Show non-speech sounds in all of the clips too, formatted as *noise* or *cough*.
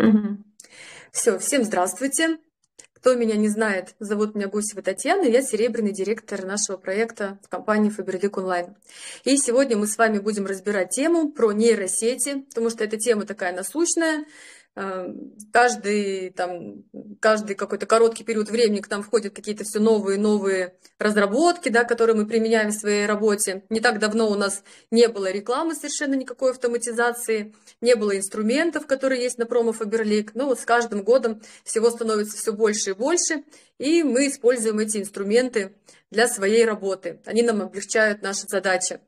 Угу. Все, всем здравствуйте. Кто меня не знает, зовут меня Гусева Татьяна, я серебряный директор нашего проекта в компании Faberlic Online. И сегодня мы с вами будем разбирать тему про нейросети, потому что эта тема такая насущная, каждый, там, каждый какой-то короткий период времени к нам входят какие-то все новые новые разработки, да, которые мы применяем в своей работе. Не так давно у нас не было рекламы совершенно никакой автоматизации, не было инструментов, которые есть на промо Faberlic. Но вот с каждым годом всего становится все больше и больше, и мы используем эти инструменты для своей работы. Они нам облегчают наши задачи.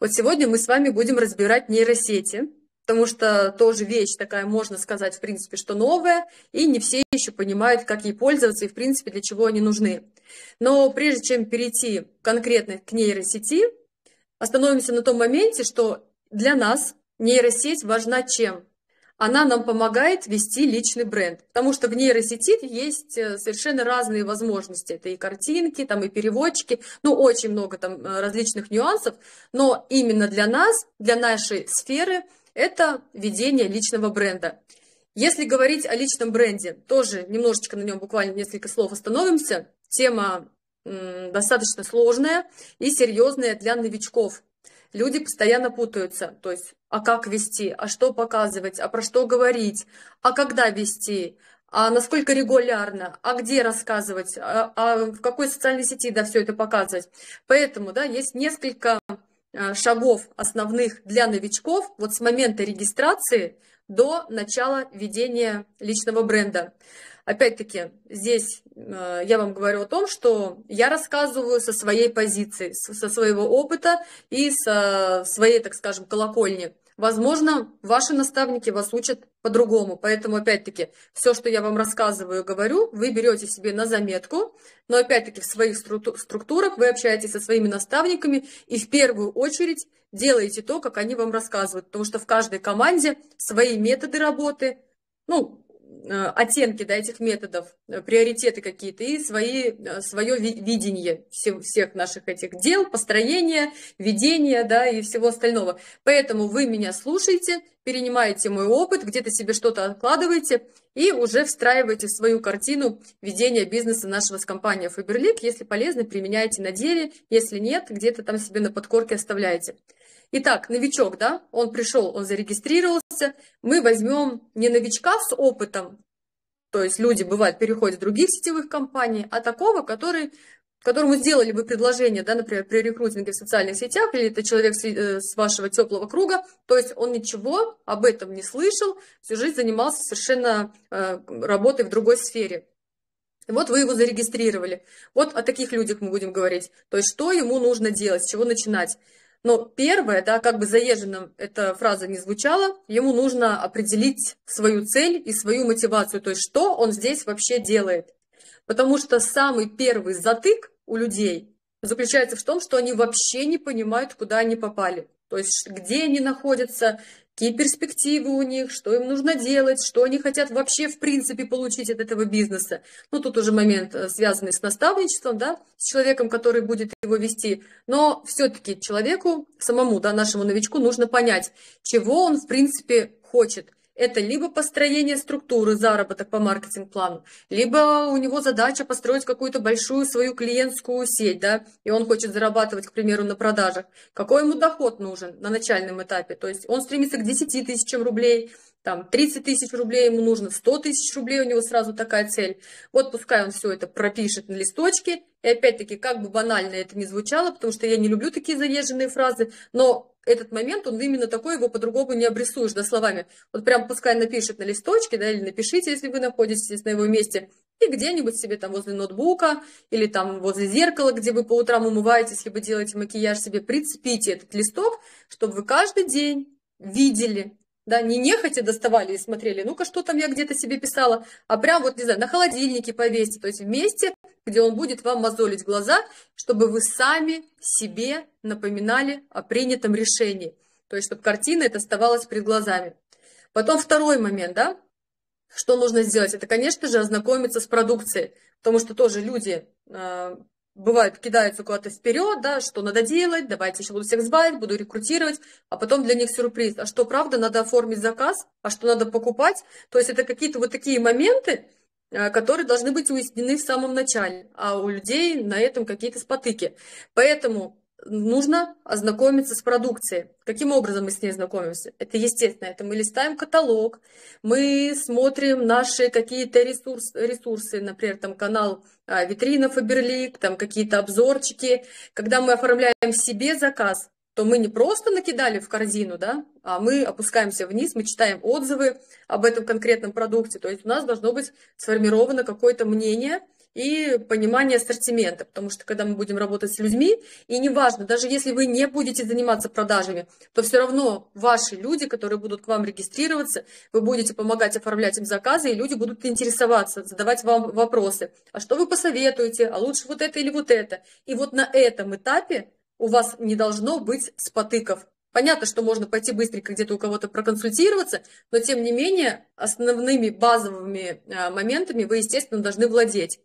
Вот сегодня мы с вами будем разбирать нейросети, потому что тоже вещь такая, можно сказать, в принципе, что новая, и не все еще понимают, как ей пользоваться и, в принципе, для чего они нужны. Но прежде чем перейти конкретно к нейросети, остановимся на том моменте, что для нас нейросеть важна чем? Она нам помогает вести личный бренд, потому что в нейросети есть э, совершенно разные возможности. Это и картинки, там и переводчики, ну очень много там э, различных нюансов, но именно для нас, для нашей сферы – это ведение личного бренда. Если говорить о личном бренде, тоже немножечко на нем буквально несколько слов остановимся. Тема достаточно сложная и серьезная для новичков. Люди постоянно путаются, то есть, а как вести, а что показывать, а про что говорить, а когда вести, а насколько регулярно, а где рассказывать, а, а в какой социальной сети да, все это показывать. Поэтому да, есть несколько шагов основных для новичков вот с момента регистрации до начала ведения личного бренда. Опять-таки, здесь э, я вам говорю о том, что я рассказываю со своей позиции, со своего опыта и со своей, так скажем, колокольни. Возможно, ваши наставники вас учат по-другому. Поэтому, опять-таки, все, что я вам рассказываю, говорю, вы берете себе на заметку, но, опять-таки, в своих структурах вы общаетесь со своими наставниками и в первую очередь делаете то, как они вам рассказывают, потому что в каждой команде свои методы работы, ну, оттенки да, этих методов, э, приоритеты какие-то и свои, э, свое видение всех, наших этих дел, построения, ведения да, и всего остального. Поэтому вы меня слушаете, перенимаете мой опыт, где-то себе что-то откладываете и уже встраиваете в свою картину ведения бизнеса нашего с компанией Faberlic. Если полезно, применяйте на деле, если нет, где-то там себе на подкорке оставляйте. Итак, новичок, да, он пришел, он зарегистрировался. Мы возьмем не новичка с опытом, то есть люди, бывают, переходят в других сетевых компаний, а такого, который, которому сделали бы предложение, да, например, при рекрутинге в социальных сетях, или это человек с, э, вашего теплого круга, то есть он ничего об этом не слышал, всю жизнь занимался совершенно э, работой в другой сфере. Вот вы его зарегистрировали. Вот о таких людях мы будем говорить. То есть что ему нужно делать, с чего начинать. Но первое, да, как бы заезженным эта фраза не звучала, ему нужно определить свою цель и свою мотивацию, то есть что он здесь вообще делает. Потому что самый первый затык у людей заключается в том, что они вообще не понимают, куда они попали. То есть где они находятся, какие перспективы у них, что им нужно делать, что они хотят вообще в принципе получить от этого бизнеса. Ну, тут уже момент, э, связанный с наставничеством, да, с человеком, который будет его вести. Но все-таки человеку, самому, да, нашему новичку нужно понять, чего он в принципе хочет – это либо построение структуры, заработок по маркетинг-плану, либо у него задача построить какую-то большую свою клиентскую сеть, да, и он хочет зарабатывать, к примеру, на продажах. Какой ему доход нужен на начальном этапе? То есть он стремится к 10 тысячам рублей, там 30 тысяч рублей ему нужно, 100 тысяч рублей у него сразу такая цель. Вот пускай он все это пропишет на листочке. И опять-таки, как бы банально это ни звучало, потому что я не люблю такие заезженные фразы, но этот момент, он именно такой, его по-другому не обрисуешь, да, словами. Вот прям пускай напишет на листочке, да, или напишите, если вы находитесь на его месте, и где-нибудь себе там возле ноутбука, или там возле зеркала, где вы по утрам умываетесь, либо делаете макияж себе, прицепите этот листок, чтобы вы каждый день видели, да, не нехотя доставали и смотрели, ну-ка, что там я где-то себе писала, а прям вот, не знаю, на холодильнике повесьте, то есть вместе, где он будет вам мозолить глаза, чтобы вы сами себе напоминали о принятом решении, то есть чтобы картина это оставалась перед глазами. Потом второй момент, да, что нужно сделать, это, конечно же, ознакомиться с продукцией, потому что тоже люди, а, бывает, кидаются куда-то вперед, да, что надо делать, давайте еще буду всех звать, буду рекрутировать, а потом для них сюрприз. А что, правда, надо оформить заказ, а что надо покупать? То есть это какие-то вот такие моменты, э, которые должны быть уяснены в самом начале, а у людей на этом какие-то спотыки. Поэтому нужно ознакомиться с продукцией. Каким образом мы с ней знакомимся? Это естественно, это мы листаем каталог, мы смотрим наши какие-то ресурс, ресурсы, например, там канал а, Витрина Фаберлик, там какие-то обзорчики. Когда мы оформляем себе заказ, то мы не просто накидали в корзину, да, а мы опускаемся вниз, мы читаем отзывы об этом конкретном продукте. То есть у нас должно быть сформировано какое-то мнение – и понимание ассортимента, потому что когда мы будем работать с людьми, и неважно, даже если вы не будете заниматься продажами, то все равно ваши люди, которые будут к вам регистрироваться, вы будете помогать оформлять им заказы, и люди будут интересоваться, задавать вам вопросы. А что вы посоветуете? А лучше вот это или вот это? И вот на этом этапе у вас не должно быть спотыков. Понятно, что можно пойти быстренько где-то у кого-то проконсультироваться, но тем не менее основными базовыми а, моментами вы, естественно, должны владеть.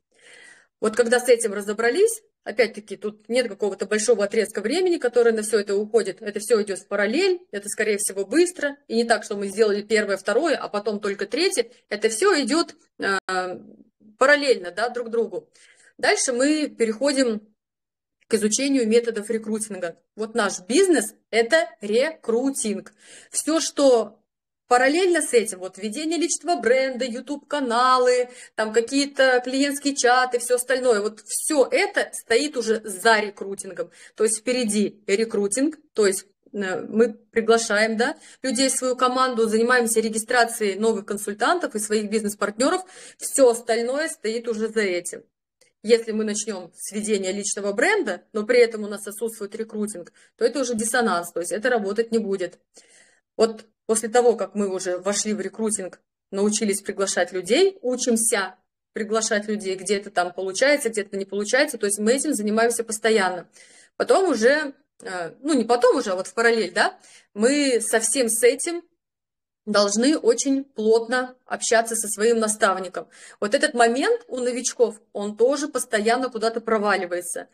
Вот когда с этим разобрались, опять-таки, тут нет какого-то большого отрезка времени, который на все это уходит. Это все идет в параллель, это, скорее всего, быстро. И не так, что мы сделали первое, второе, а потом только третье. Это все идет э, параллельно да, друг другу. Дальше мы переходим к изучению методов рекрутинга. Вот наш бизнес – это рекрутинг. Все, что Параллельно с этим, вот введение личного бренда, YouTube-каналы, там какие-то клиентские чаты, все остальное, вот все это стоит уже за рекрутингом. То есть впереди рекрутинг, то есть э, мы приглашаем да, людей в свою команду, занимаемся регистрацией новых консультантов и своих бизнес-партнеров. Все остальное стоит уже за этим. Если мы начнем с ведения личного бренда, но при этом у нас отсутствует рекрутинг, то это уже диссонанс, то есть это работать не будет. Вот после того, как мы уже вошли в рекрутинг, научились приглашать людей, учимся приглашать людей, где это там получается, где-то не получается, то есть мы этим занимаемся постоянно. Потом уже, э, ну не потом уже, а вот в параллель, да, мы совсем с этим должны очень плотно общаться со своим наставником. Вот этот момент у новичков, он тоже постоянно куда-то проваливается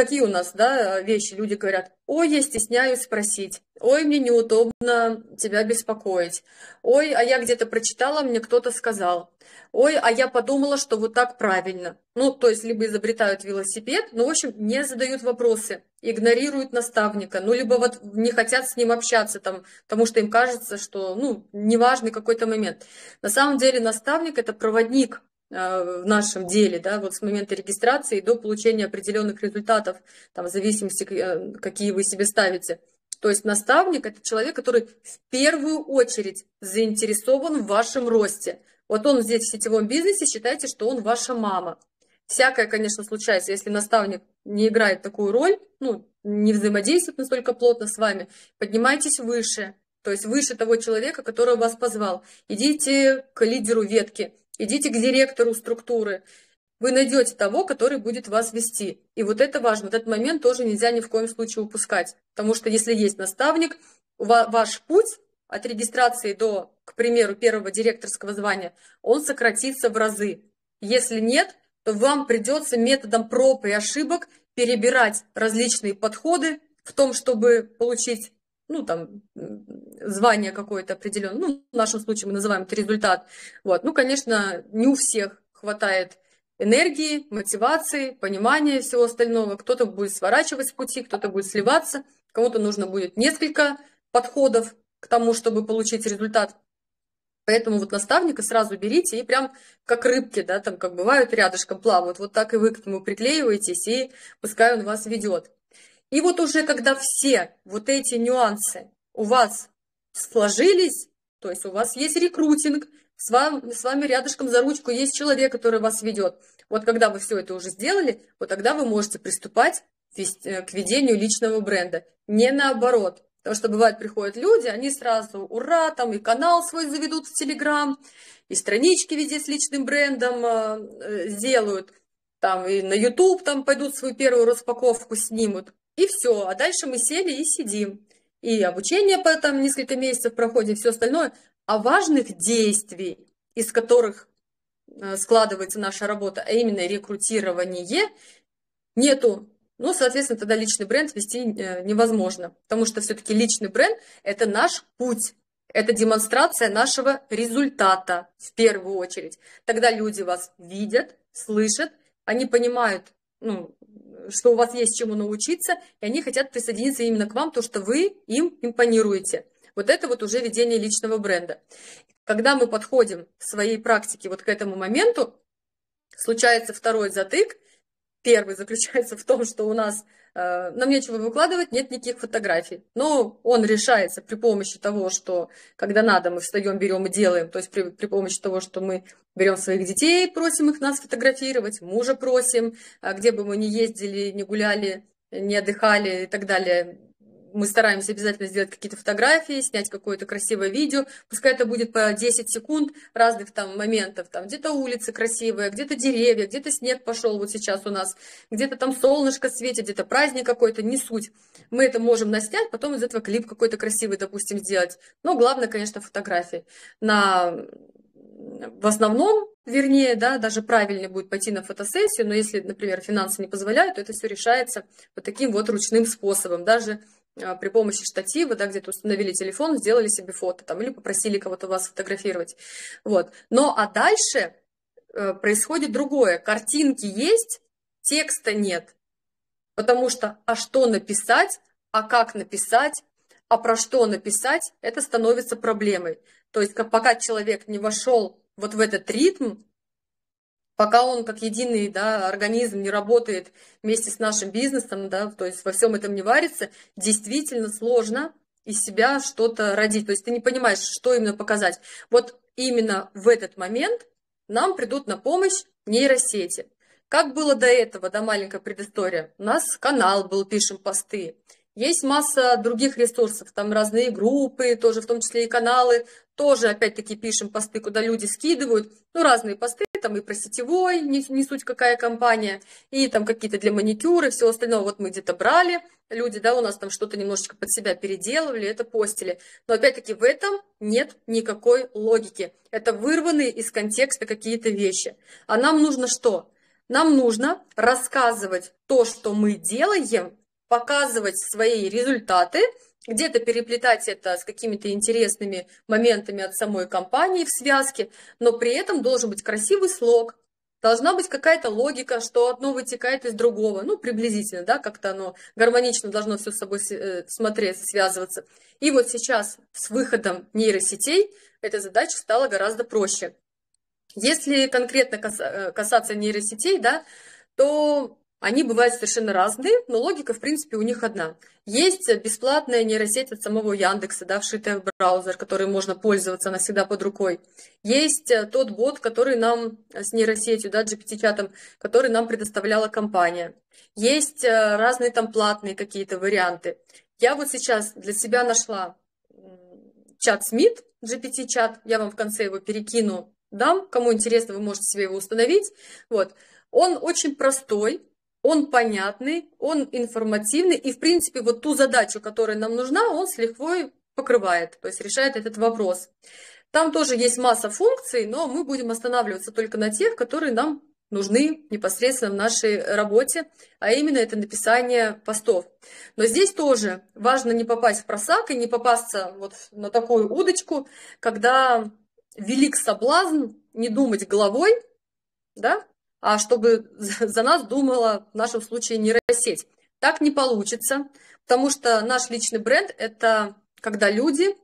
какие у нас да, вещи? Люди говорят, ой, я стесняюсь спросить, ой, мне неудобно тебя беспокоить, ой, а я где-то прочитала, мне кто-то сказал, ой, а я подумала, что вот так правильно. Ну, то есть, либо изобретают велосипед, ну, в общем, не задают вопросы, игнорируют наставника, ну, либо вот не хотят с ним общаться, там, потому что им кажется, что, ну, неважный какой-то момент. На самом деле наставник – это проводник в нашем деле, да, вот с момента регистрации до получения определенных результатов, там, в зависимости, э, какие вы себе ставите. То есть наставник – это человек, который в первую очередь заинтересован в вашем росте. Вот он здесь в сетевом бизнесе, считайте, что он ваша мама. Всякое, конечно, случается, если наставник не играет такую роль, ну, не взаимодействует настолько плотно с вами, поднимайтесь выше, то есть выше того человека, который вас позвал. Идите к лидеру ветки, идите к директору структуры, вы найдете того, который будет вас вести. И вот это важно, этот момент тоже нельзя ни в коем случае упускать, потому что если есть наставник, ваш путь от регистрации до, к примеру, первого директорского звания, он сократится в разы. Если нет, то вам придется методом проб и ошибок перебирать различные подходы в том, чтобы получить ну, там, звание какое-то определенное, ну, в нашем случае мы называем это результат. Вот. Ну, конечно, не у всех хватает энергии, мотивации, понимания всего остального. Кто-то будет сворачивать с пути, кто-то будет сливаться, кому-то нужно будет несколько подходов к тому, чтобы получить результат. Поэтому вот наставника сразу берите и прям как рыбки, да, там как бывают рядышком плавают, вот так и вы к нему приклеиваетесь, и пускай он вас ведет. И вот уже когда все вот эти нюансы у вас сложились, то есть у вас есть рекрутинг, с вами, с вами рядышком за ручку есть человек, который вас ведет. Вот когда вы все это уже сделали, вот тогда вы можете приступать э, к ведению личного бренда. Не наоборот. Потому что бывает, приходят люди, они сразу, ура, там и канал свой заведут в Телеграм, и странички везде с личным брендом э, э сделают, там и на YouTube там пойдут свою первую распаковку снимут. И все. А дальше мы сели и сидим. И обучение по там несколько месяцев проходим, все остальное. А важных действий, из которых э, складывается наша работа, а именно рекрутирование, нету, ну, соответственно, тогда личный бренд вести э, невозможно, потому что все-таки личный бренд – это наш путь, это демонстрация нашего результата в первую очередь. Тогда люди вас видят, слышат, они понимают, ну, что у вас есть чему научиться, и они хотят присоединиться именно к вам, то, что вы им импонируете. Вот это вот уже ведение личного бренда. Когда мы подходим в своей практике вот к этому моменту, случается второй затык. Первый заключается в том, что у нас нам нечего выкладывать, нет никаких фотографий. Но он решается при помощи того, что когда надо, мы встаем, берем и делаем. То есть при, при помощи того, что мы берем своих детей, просим их нас фотографировать, мужа просим, а где бы мы ни ездили, не гуляли, не отдыхали и так далее, мы стараемся обязательно сделать какие-то фотографии, снять какое-то красивое видео, пускай это будет по 10 секунд разных там моментов, там где-то улицы красивые, где-то деревья, где-то снег пошел вот сейчас у нас, где-то там солнышко светит, где-то праздник какой-то, не суть. Мы это можем наснять, потом из этого клип какой-то красивый, допустим, сделать. Но главное, конечно, фотографии. На в основном, вернее, да, даже правильнее будет пойти на фотосессию, но если, например, финансы не позволяют, то это все решается вот таким вот ручным способом. Даже при помощи штатива, да, где-то установили телефон, сделали себе фото там, или попросили кого-то вас фотографировать. Вот. Но а дальше э, происходит другое. Картинки есть, текста нет. Потому что а что написать, а как написать, а про что написать, это становится проблемой. То есть пока человек не вошел вот в этот ритм, пока он как единый да, организм не работает вместе с нашим бизнесом, да, то есть во всем этом не варится, действительно сложно из себя что-то родить. То есть ты не понимаешь, что именно показать. Вот именно в этот момент нам придут на помощь нейросети. Как было до этого, да, маленькая предыстория. У нас канал был, пишем посты. Есть масса других ресурсов, там разные группы, тоже в том числе и каналы, тоже опять-таки пишем посты, куда люди скидывают, ну, разные посты, там и про сетевой, не, не суть какая компания, и там какие-то для маникюра, и всего остального. Вот мы где-то брали, люди, да, у нас там что-то немножечко под себя переделывали, это постили. Но опять-таки в этом нет никакой логики. Это вырванные из контекста какие-то вещи. А нам нужно что? Нам нужно рассказывать то, что мы делаем, показывать свои результаты, где-то переплетать это с какими-то интересными моментами от самой компании в связке, но при этом должен быть красивый слог, должна быть какая-то логика, что одно вытекает из другого, ну, приблизительно, да, как-то оно гармонично должно все с собой э, смотреться, связываться. И вот сейчас с выходом нейросетей эта задача стала гораздо проще. Если конкретно э, касаться нейросетей, да, то они бывают совершенно разные, но логика, в принципе, у них одна. Есть бесплатная нейросеть от самого Яндекса, да, вшитая в браузер, которой можно пользоваться, она всегда под рукой. Есть э, тот бот, который нам э, с нейросетью, да, GPT-чатом, который нам предоставляла компания. Есть э, разные там платные какие-то варианты. Я вот сейчас для себя нашла чат Смит, GPT-чат, я вам в конце его перекину, дам, кому интересно, вы можете себе его установить. Вот. Он очень простой, он понятный, он информативный, и, в принципе, вот ту задачу, которая нам нужна, он с лихвой покрывает, то есть решает этот вопрос. Там тоже есть масса функций, но мы будем останавливаться только на тех, которые нам нужны непосредственно в нашей работе, а именно это написание постов. Но здесь тоже важно не попасть в просак и не попасться вот на такую удочку, когда велик соблазн не думать головой, да, чтобы *laughs* за нас думала в нашем случае нейросеть. Так не получится, потому что наш личный бренд – это когда люди,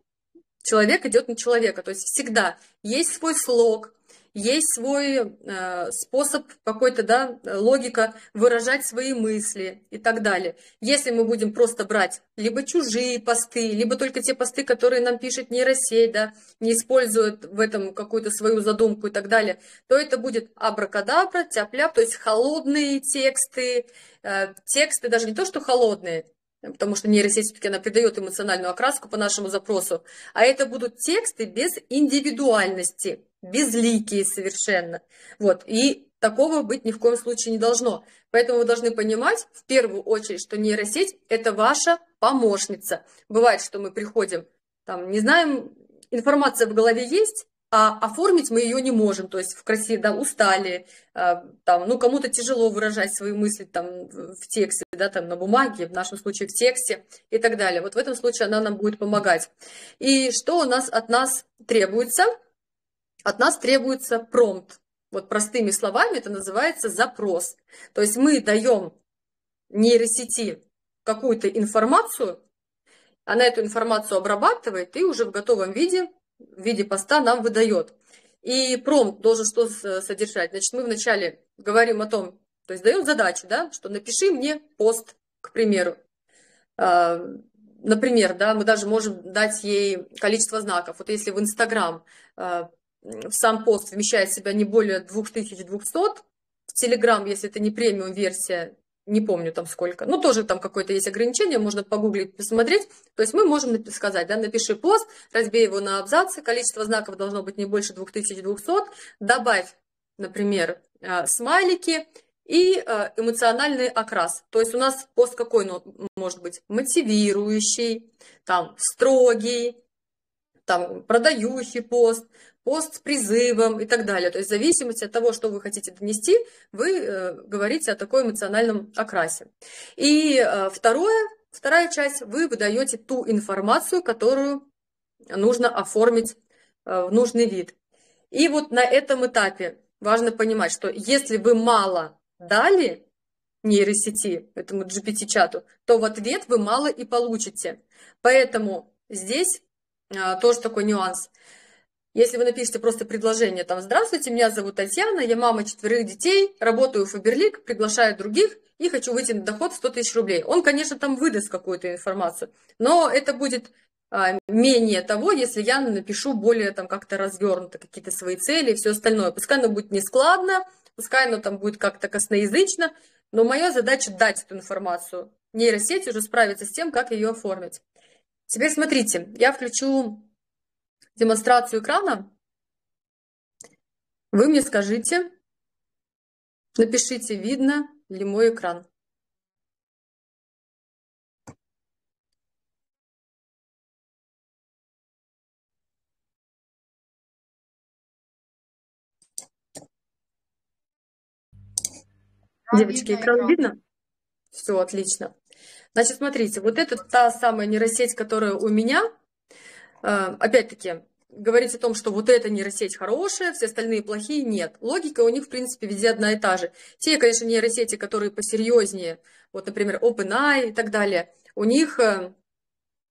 человек идет на человека. То есть всегда есть свой слог, есть свой э, способ какой-то, да, логика выражать свои мысли и так далее. Если мы будем просто брать либо чужие посты, либо только те посты, которые нам пишет нейросеть, да, не используют в этом какую-то свою задумку и так далее, то это будет абракадабра, тяп то есть холодные тексты, э, тексты даже не то, что холодные, потому что нейросеть все-таки она придает эмоциональную окраску по нашему запросу, а это будут тексты без индивидуальности безликие совершенно. Вот. И такого быть ни в коем случае не должно. Поэтому вы должны понимать в первую очередь, что нейросеть – это ваша помощница. Бывает, что мы приходим, там, не знаем, информация в голове есть, а оформить мы ее не можем, то есть в красе, да, устали, а, там, ну, кому-то тяжело выражать свои мысли там в тексте, да, там на бумаге, в нашем случае в тексте и так далее. Вот в этом случае она нам будет помогать. И что у нас от нас требуется? От нас требуется промпт. Вот простыми словами это называется запрос. То есть мы даем нейросети какую-то информацию, она эту информацию обрабатывает и уже в готовом виде в виде поста нам выдает. И промпт должен что содержать? Значит, мы вначале говорим о том, то есть даем задачу, да, что напиши мне пост, к примеру. А, например, да, мы даже можем дать ей количество знаков. Вот если в Инстаграм а, сам пост вмещает в себя не более 2200, в Телеграм, если это не премиум версия, не помню там сколько, ну тоже там какое-то есть ограничение, можно погуглить, посмотреть. То есть мы можем сказать, да, напиши пост, разбей его на абзацы, количество знаков должно быть не больше 2200, добавь, например, э, смайлики и э, эмоциональный окрас. То есть у нас пост какой ну, может быть? Мотивирующий, там, строгий, там, продающий пост, пост с призывом и так далее. То есть в зависимости от того, что вы хотите донести, вы э, говорите о такой эмоциональном окрасе. И э, второе, вторая часть, вы выдаете ту информацию, которую нужно оформить э, в нужный вид. И вот на этом этапе важно понимать, что если вы мало дали нейросети, этому GPT-чату, то в ответ вы мало и получите. Поэтому здесь а, тоже такой нюанс. Если вы напишете просто предложение, там, здравствуйте, меня зовут Татьяна, я мама четверых детей, работаю в Фаберлик, приглашаю других и хочу выйти на доход 100 тысяч рублей. Он, конечно, там выдаст какую-то информацию, но это будет а, менее того, если я напишу более там как-то развернуто какие-то свои цели и все остальное. Пускай оно будет не складно, пускай оно там будет как-то косноязычно, но моя задача дать эту информацию. Нейросеть уже справится с тем, как ее оформить. Теперь смотрите, я включу демонстрацию экрана. Вы мне скажите, напишите, видно ли мой экран. Девочки, экран видно? Все, отлично. Значит, смотрите, вот это та самая нейросеть, которая у меня. А, опять-таки, говорить о том, что вот эта нейросеть хорошая, все остальные плохие, нет. Логика у них, в принципе, везде одна и та же. Те, конечно, нейросети, которые посерьезнее, вот, например, OpenAI и так далее, у них, э,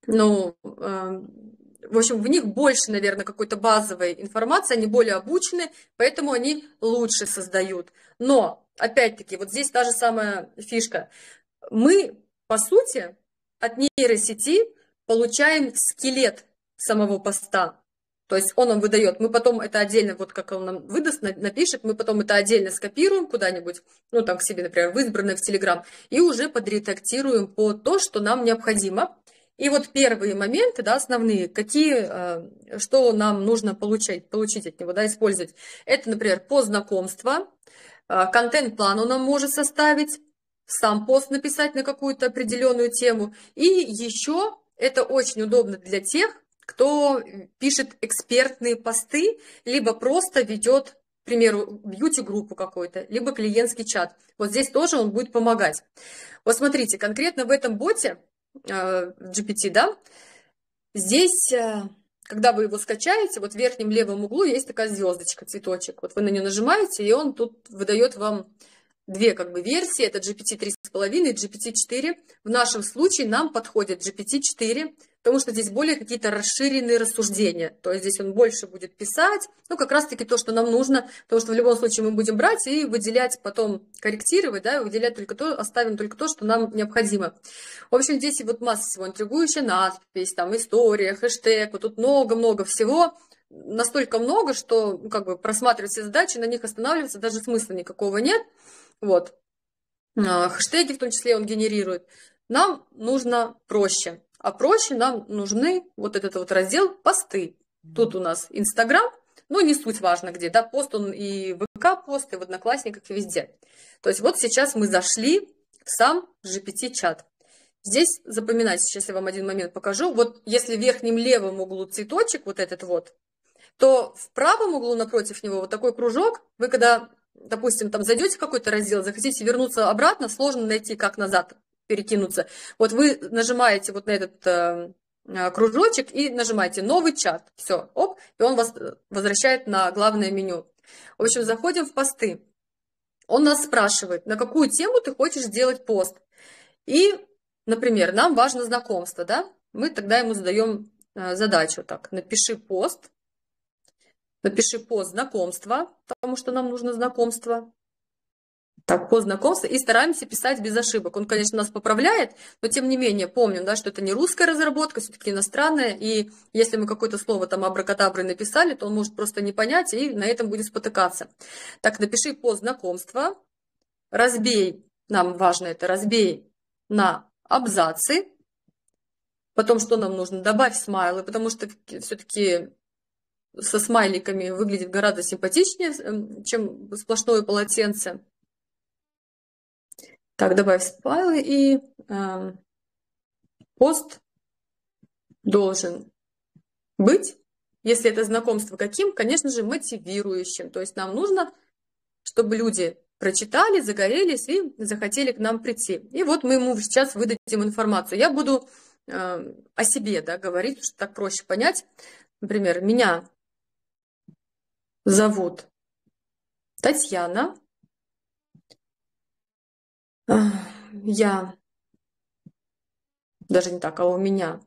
ну, э, в общем, в них больше, наверное, какой-то базовой информации, они более обучены, поэтому они лучше создают. Но, опять-таки, вот здесь та же самая фишка. Мы по сути, от нейросети получаем скелет самого поста. То есть он нам выдает, мы потом это отдельно, вот как он нам выдаст, напишет, мы потом это отдельно скопируем куда-нибудь, ну там к себе, например, в избранное в Телеграм, и уже подредактируем по то, что нам необходимо. И вот первые моменты, да, основные, какие, э, что нам нужно получать, получить от него, да, использовать. Это, например, по знакомству, э, контент-план он нам может составить, сам пост написать на какую-то определенную тему. И еще это очень удобно для тех, кто пишет экспертные посты, либо просто ведет, к примеру, бьюти-группу какой-то, либо клиентский чат. Вот здесь тоже он будет помогать. Вот смотрите, конкретно в этом боте э, GPT, да, здесь, э, когда вы его скачаете, вот в верхнем левом углу есть такая звездочка, цветочек. Вот вы на нее нажимаете, и он тут выдает вам две как бы версии, это GPT 3.5 и GPT 4. В нашем случае нам подходит GPT 4, потому что здесь более какие-то расширенные рассуждения. То есть здесь он больше будет писать, ну как раз-таки то, что нам нужно, потому что в любом случае мы будем брать и выделять, потом корректировать, да, и выделять только то, оставим только то, что нам необходимо. В общем, здесь вот масса всего, интригующая надпись, там история, хэштег, вот тут много-много всего, настолько много, что ну, как бы просматривать все задачи, на них останавливаться даже смысла никакого нет. Вот. А, хэштеги в том числе он генерирует. Нам нужно проще. А проще нам нужны вот этот вот раздел «Посты». Тут у нас Инстаграм, ну, не суть важно где, да, пост он и ВК-пост, и в Одноклассниках, и везде. То есть вот сейчас мы зашли в сам GPT-чат. Здесь запоминайте, сейчас я вам один момент покажу. Вот если в верхнем левом углу цветочек, вот этот вот, то в правом углу напротив него вот такой кружок. Вы когда, допустим, там зайдете в какой-то раздел, захотите вернуться обратно, сложно найти, как назад перекинуться. Вот вы нажимаете вот на этот э, э кружочек и нажимаете «Новый чат». Все, оп, и он вас э, возвращает на главное меню. В общем, заходим в посты. Он нас спрашивает, на какую тему ты хочешь сделать пост. И, например, нам важно знакомство, да? Мы тогда ему задаем задачу так, напиши пост, напиши пост знакомства, потому что нам нужно знакомство. Так, пост знакомства. И стараемся писать без ошибок. Он, конечно, нас поправляет, но тем не менее помним, да, что это не русская разработка, все-таки иностранная. И если мы какое-то слово там абракадабры написали, то он может просто не понять и на этом будет спотыкаться. Так, напиши пост знакомства, разбей, нам важно это, разбей на абзацы. Потом что нам нужно? Добавь смайлы, потому что все-таки со смайликами выглядит гораздо симпатичнее, эм, чем сплошное полотенце. Так, добавь смайлы и э, пост должен быть, если это знакомство каким, конечно же, мотивирующим. То есть нам нужно, чтобы люди прочитали, загорелись и захотели к нам прийти. И вот мы ему сейчас выдадим информацию. Я буду э, о себе да, говорить, что так проще понять. Например, меня зовут Татьяна. Я даже не так, а у меня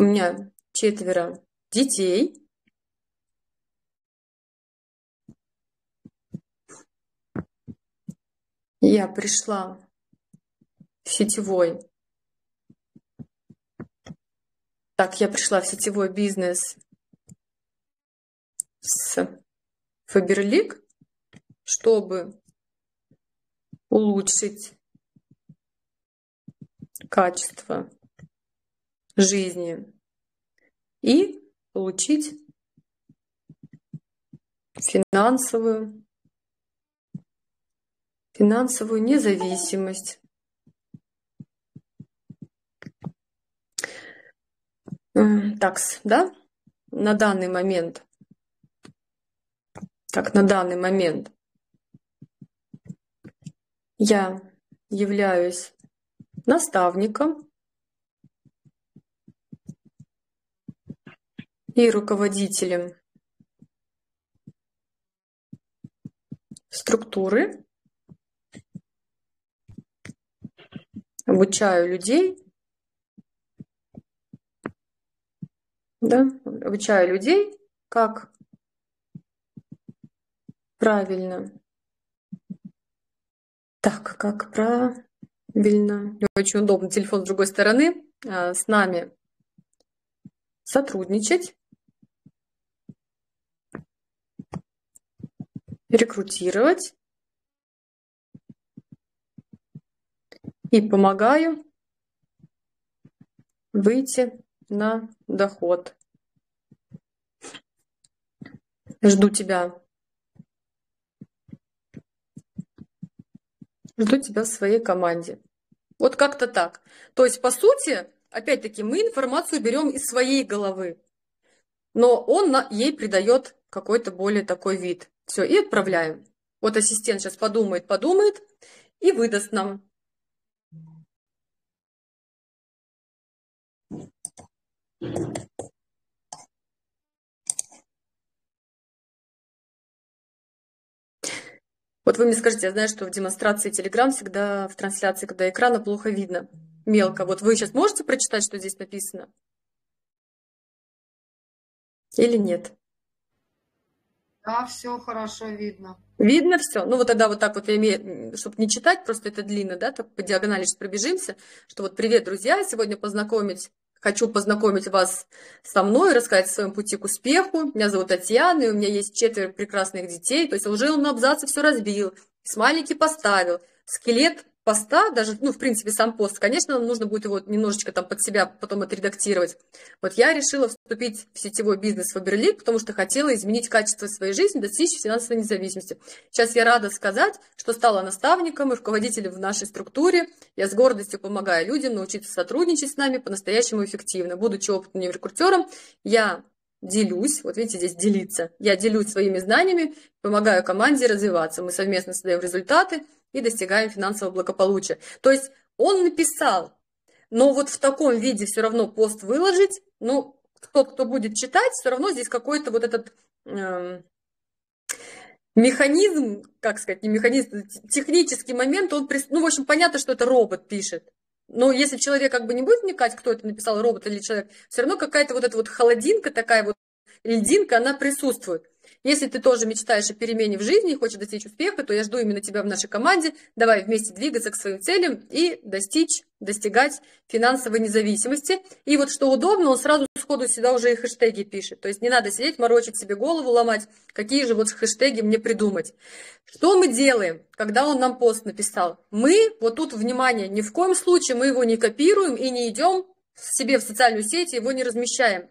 у меня четверо детей. Я пришла в сетевой. Так, я пришла в сетевой бизнес с Фаберлик, чтобы улучшить качество жизни и получить финансовую финансовую независимость. Так, да, на данный момент, так, на данный момент я являюсь наставником и руководителем структуры обучаю людей, да, обучаю людей, как правильно. Так, как правильно. Очень удобно телефон с другой стороны. А, с нами сотрудничать, рекрутировать и помогаю выйти на доход. Жду тебя. Жду тебя в своей команде. Вот как-то так. То есть, по сути, опять-таки, мы информацию берем из своей головы, но он ей придает какой-то более такой вид. Все, и отправляем. Вот ассистент сейчас подумает, подумает и выдаст нам Вот вы мне скажите, я знаю, что в демонстрации Telegram всегда в трансляции, когда экрана плохо видно, мелко. Вот вы сейчас можете прочитать, что здесь написано? Или нет? Да, все хорошо видно. Видно все. Ну вот тогда вот так вот я имею, чтобы не читать, просто это длинно, да, так по диагонали сейчас пробежимся, что вот привет, друзья, сегодня познакомить Хочу познакомить вас со мной, рассказать о своем пути к успеху. Меня зовут Татьяна, и у меня есть четверо прекрасных детей. То есть он на абзацы все разбил, смайлики поставил, скелет поста, даже, ну, в принципе, сам пост, конечно, нужно будет его немножечко там под себя потом отредактировать. Вот я решила вступить в сетевой бизнес Фаберлик, потому что хотела изменить качество своей жизни, достичь финансовой независимости. Сейчас я рада сказать, что стала наставником и руководителем в нашей структуре. Я с гордостью помогаю людям научиться сотрудничать с нами по-настоящему эффективно. Будучи опытным рекрутером, я делюсь, вот видите, здесь делиться. Я делюсь своими знаниями, помогаю команде развиваться. Мы совместно создаем результаты и достигаем финансового благополучия. То есть он написал, но вот в таком виде все равно пост выложить, ну, тот, кто будет читать, все равно здесь какой-то вот этот э, механизм, как сказать, не механизм, технический момент, он, ну, в общем, понятно, что это робот пишет. Но если человек как бы не будет вникать, кто это написал, робот или человек, все равно какая-то вот эта вот холодинка такая вот, льдинка, она присутствует. Если ты тоже мечтаешь о перемене в жизни и хочешь достичь успеха, то я жду именно тебя в нашей команде. Давай вместе двигаться к своим целям и достичь, достигать финансовой независимости. И вот что удобно, он сразу сходу сюда уже и хэштеги пишет. То есть не надо сидеть, морочить себе голову, ломать, какие же вот хэштеги мне придумать. Что мы делаем, когда он нам пост написал? Мы, вот тут, внимание, ни в коем случае мы его не копируем и не идем себе в социальную сеть, его не размещаем.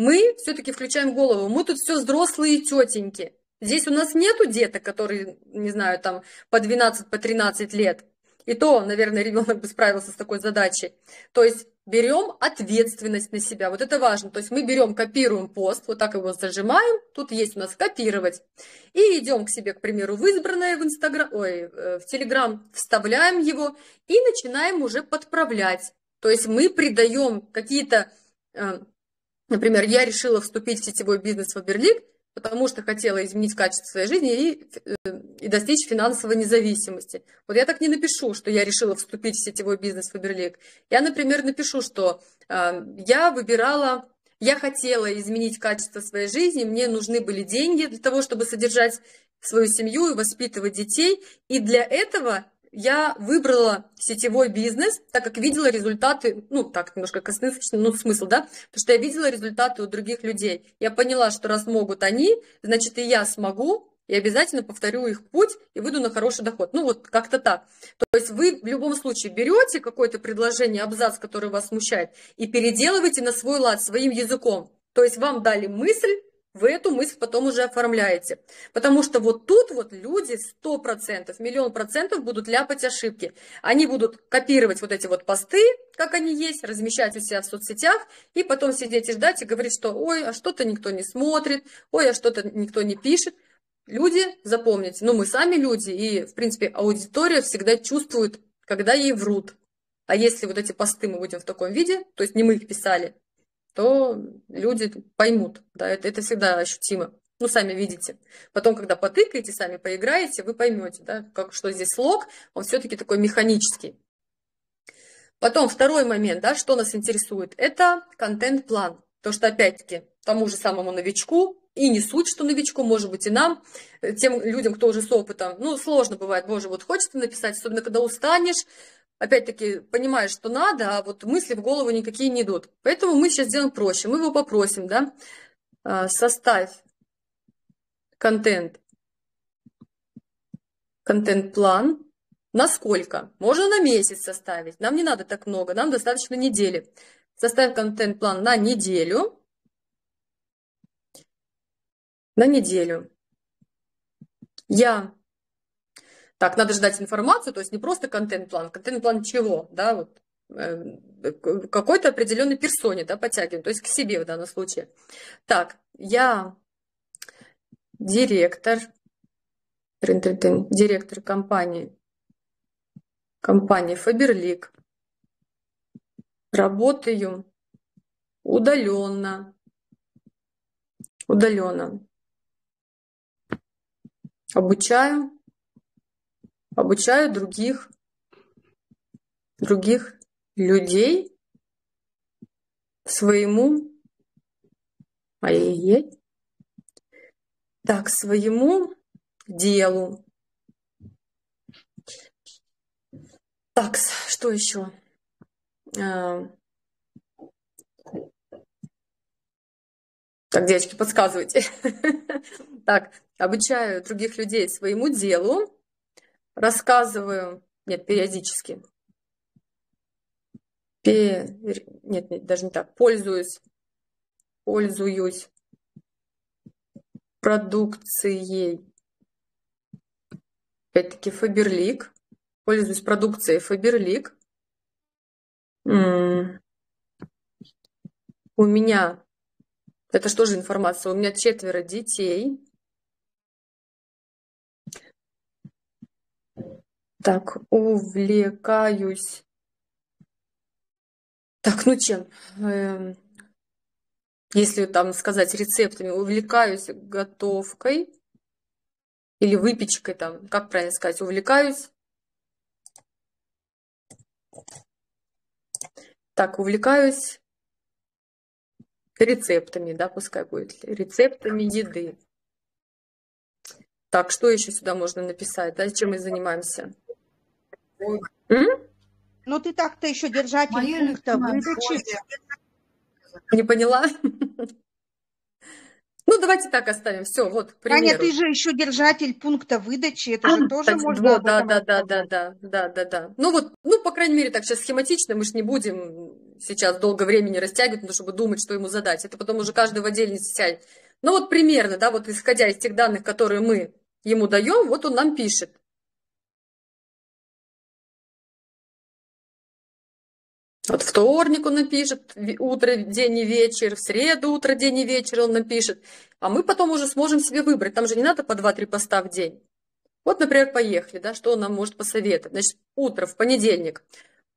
Мы все-таки включаем голову. Мы тут все взрослые тетеньки. Здесь у нас нету деток, которые, не знаю, там по 12, по 13 лет. И то, наверное, ребенок бы справился с такой задачей. То есть берем ответственность на себя. Вот это важно. То есть мы берем, копируем пост, вот так его зажимаем. Тут есть у нас копировать. И идем к себе, к примеру, в избранное в Инстаграм, ой, э, в Телеграм, вставляем его и начинаем уже подправлять. То есть мы придаем какие-то э, Например, я решила вступить в сетевой бизнес Фаберлик, потому что хотела изменить качество своей жизни и, э, и достичь финансовой независимости. Вот я так не напишу, что я решила вступить в сетевой бизнес Фаберлик. Я, например, напишу, что э, я выбирала, я хотела изменить качество своей жизни, мне нужны были деньги для того, чтобы содержать свою семью и воспитывать детей. И для этого я выбрала сетевой бизнес, так как видела результаты, ну, так немножко косноязычно, ну, смысл, да, потому что я видела результаты у других людей. Я поняла, что раз могут они, значит, и я смогу, и обязательно повторю их путь и выйду на хороший доход. Ну, вот как-то так. То есть вы в любом случае берете какое-то предложение, абзац, который вас смущает, и переделываете на свой лад, своим языком. То есть вам дали мысль, вы эту мысль потом уже оформляете. Потому что вот тут вот люди 100%, миллион процентов будут ляпать ошибки. Они будут копировать вот эти вот посты, как они есть, размещать у себя в соцсетях, и потом сидеть и ждать и говорить, что ой, а что-то никто не смотрит, ой, а что-то никто не пишет. Люди, запомните, ну мы сами люди, и, в принципе, аудитория всегда чувствует, когда ей врут. А если вот эти посты мы будем в таком виде, то есть не мы их писали, то люди поймут. Да, это, это всегда ощутимо. Ну, сами видите. Потом, когда потыкаете, сами поиграете, вы поймете, да, как, что здесь слог, он все-таки такой механический. Потом второй момент, да, что нас интересует, это контент-план. То, что, опять-таки, тому же самому новичку, и не суть, что новичку, может быть, и нам, тем людям, кто уже с опытом, ну, сложно бывает, боже, вот хочется написать, особенно когда устанешь, опять-таки, понимаешь, что надо, а вот мысли в голову никакие не идут. Поэтому мы сейчас сделаем проще. Мы его попросим, да, а, составь контент, контент-план. На сколько? Можно на месяц составить. Нам не надо так много, нам достаточно недели. Составь контент-план на неделю. На неделю. Я так, надо ждать информацию, то есть не просто контент-план. Контент-план чего, да, вот э, какой-то определенной персоне, да, подтягиваем, то есть к себе в данном случае. Так, я директор, директор компании, компании Фаберлик, работаю удаленно, удаленно, обучаю обучаю других, других людей своему, ай так, своему делу. Так, что еще? А, так, девочки, подсказывайте. *laughs* Так, обучаю других людей своему делу рассказываю, нет, периодически, Пер... нет, нет, даже не так, пользуюсь, пользуюсь продукцией, опять-таки, Фаберлик, пользуюсь продукцией Фаберлик. У меня Это что же информация? У меня четверо детей. Так, увлекаюсь. Так, ну чем? Эм, если там сказать рецептами, увлекаюсь готовкой или выпечкой, там, как правильно сказать, увлекаюсь. Так, увлекаюсь рецептами, да, пускай будет, рецептами еды. Так, что еще сюда можно написать, да, чем мы занимаемся? Ну, ты так-то еще держатель Моя пункта выдачи. Не поняла? *laughs* Ну, давайте так оставим. Все, вот, к Аня, ты же еще держатель пункта выдачи, это же тоже Так, можно вот, да, да, да, да, да, да, да, да. Ну вот, ну, по крайней мере, так сейчас схематично, мы же не будем сейчас долго времени растягивать, ну, чтобы думать, что ему задать. Это потом уже каждый в отдельности сядет. Ну вот примерно, да, вот исходя из тех данных, которые мы ему даем, вот он нам пишет. Вот вторник он напишет, утро, день и вечер, в среду утро, день и вечер он напишет. А мы потом уже сможем себе выбрать. Там же не надо по 2-3 поста в день. Вот, например, поехали, да, что он нам может посоветовать. Значит, утро, в понедельник.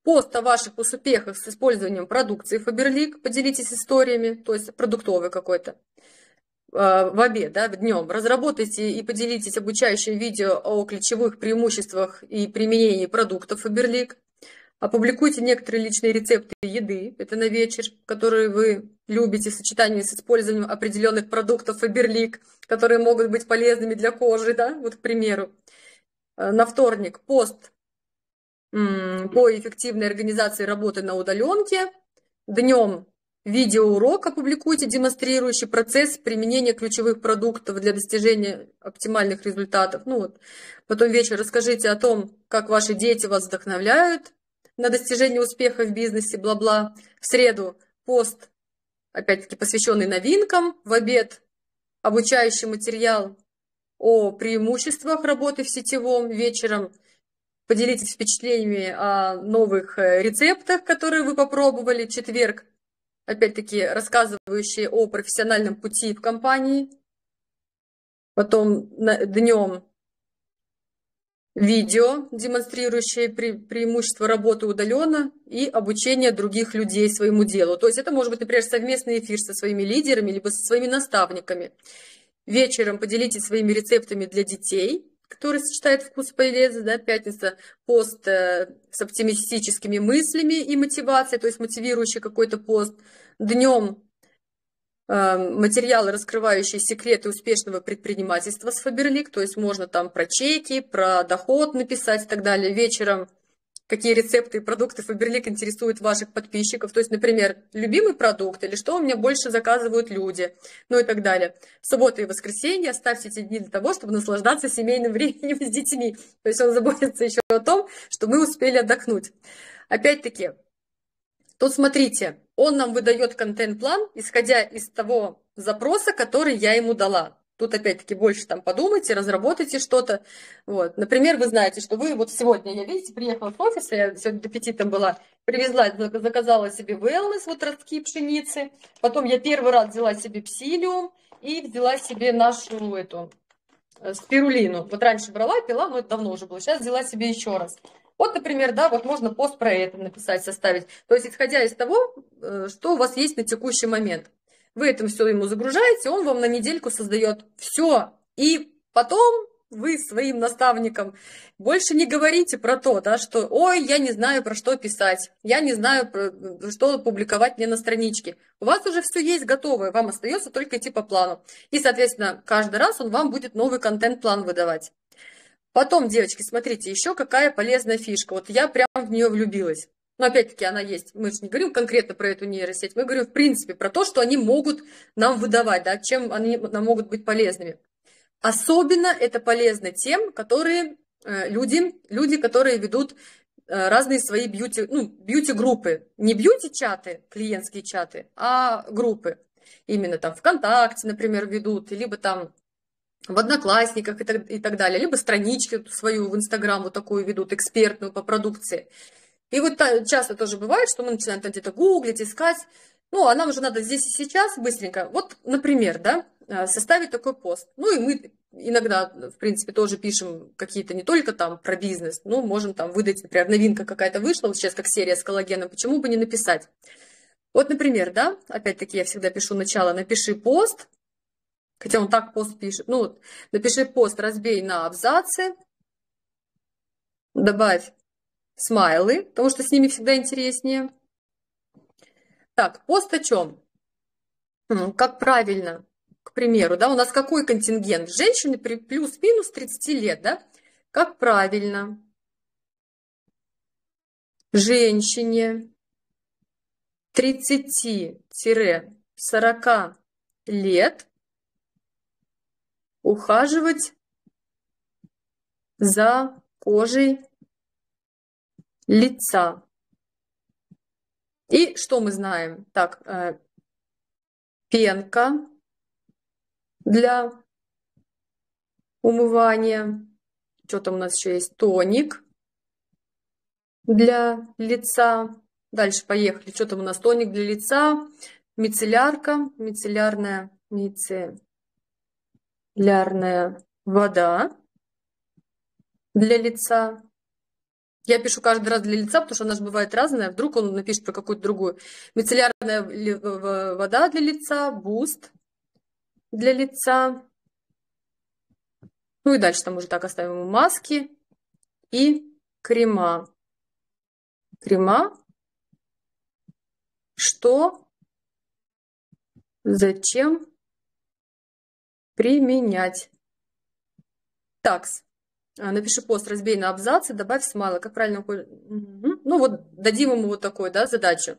Пост о ваших успехах с использованием продукции Faberlic. Поделитесь историями, то есть продуктовый какой-то. А, в обед, да, днем. Разработайте и поделитесь обучающим видео о ключевых преимуществах и применении продуктов Faberlic. Опубликуйте некоторые личные рецепты еды, это на вечер, которые вы любите в сочетании с использованием определенных продуктов Faberlic, которые могут быть полезными для кожи, да, вот к примеру. Э, на вторник пост по эффективной организации работы на удаленке. Днем видеоурок опубликуйте, демонстрирующий процесс применения ключевых продуктов для достижения оптимальных результатов. Ну вот. Потом вечер расскажите о том, как ваши дети вас вдохновляют, на достижение успеха в бизнесе, бла-бла. В среду пост, опять-таки, посвященный новинкам. В обед обучающий материал о преимуществах работы в сетевом. Вечером поделитесь впечатлениями о новых э, рецептах, которые вы попробовали. Четверг, опять-таки, рассказывающий о профессиональном пути в компании. Потом днем видео, демонстрирующее пре преимущество работы удаленно и обучение других людей своему делу. То есть это может быть, например, совместный эфир со своими лидерами, либо со своими наставниками. Вечером поделитесь своими рецептами для детей, которые сочетают вкус полезность, да, пятница, пост э, с оптимистическими мыслями и мотивацией, то есть мотивирующий какой-то пост. Днем материалы, раскрывающие секреты успешного предпринимательства с Faberlic, то есть можно там про чеки, про доход написать и так далее. Вечером какие рецепты и продукты Faberlic интересуют ваших подписчиков, то есть, например, любимый продукт или что у меня больше заказывают люди, ну и так далее. Суббота и воскресенье оставьте эти дни для того, чтобы наслаждаться семейным *laughs* временем с детьми. То есть он заботится еще о том, что мы успели отдохнуть. Опять-таки, Тут смотрите, он нам выдает контент-план, исходя из того запроса, который я ему дала. Тут опять-таки больше там подумайте, разработайте что-то. Вот. Например, вы знаете, что вы вот сегодня, я видите, приехала с офиса, я сегодня до пяти там была, привезла, заказала себе wellness, вот ростки пшеницы. Потом я первый раз взяла себе псилиум и взяла себе нашу эту э, спирулину. Вот раньше брала, пила, но это давно уже было. Сейчас взяла себе еще раз. Вот, например, да, вот можно пост про это написать, составить. То есть, исходя из того, э, что у вас есть на текущий момент. Вы это все ему загружаете, он вам на недельку создает все. И потом вы своим наставникам больше не говорите про то, да, что «Ой, я не знаю, про что писать, я не знаю, про, что публиковать мне на страничке». У вас уже все есть готовое, вам остается только идти по плану. И, соответственно, каждый раз он вам будет новый контент-план выдавать. Потом, девочки, смотрите, еще какая полезная фишка. Вот я прям в нее влюбилась. Но опять-таки она есть. Мы же не говорим конкретно про эту нейросеть, мы говорим в принципе про то, что они могут нам выдавать, да, чем они нам могут быть полезными. Особенно это полезно тем, которые э, люди, люди, которые ведут э, разные свои бьюти, ну, бьюти-группы. Не бьюти-чаты, клиентские чаты, а группы. Именно там ВКонтакте, например, ведут, либо там в Одноклассниках и так, и так далее, либо странички свою в Инстаграм вот такую ведут, экспертную по продукции. И вот часто тоже бывает, что мы начинаем там где-то гуглить, искать, Ну, а нам уже надо здесь и сейчас быстренько. Вот, например, да, э, составить такой пост. Ну, и мы иногда, в принципе, тоже пишем какие-то не только там про бизнес, ну, можем там выдать, например, новинка какая-то вышла, вот сейчас как серия с коллагеном, почему бы не написать? Вот, например, да, опять-таки я всегда пишу начало, напиши пост, хотя он так пост пишет, ну, напиши пост, разбей на абзацы, добавь смайлы, потому что с ними всегда интереснее, так, пост о чем? Как правильно, к примеру, да, у нас какой контингент? Женщины плюс-минус 30 лет, да? Как правильно? Женщине 30-40 лет ухаживать за кожей лица. И что мы знаем? Так, э, пенка для умывания. Что там у нас еще есть? Тоник для лица. Дальше поехали. Что там у нас? Тоник для лица, мицеллярка, мицеллярная, мицеллярная вода для лица. Я пишу каждый раз для лица, потому что она же бывает разная. Вдруг он напишет про какую-то другую. Мицеллярная вода для лица, буст для лица. Ну и дальше там уже так оставим маски и крема. Крема. Что? Зачем применять? Такс. А, напиши пост, разбей на абзацы, добавь смайлы. Как правильно? Угу. Ну вот дадим ему вот такую да, задачу.